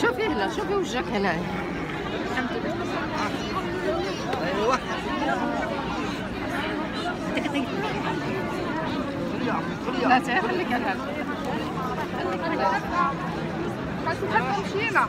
شوفي هنا شوفي وجهك أيوه لا خليك خليك مشينا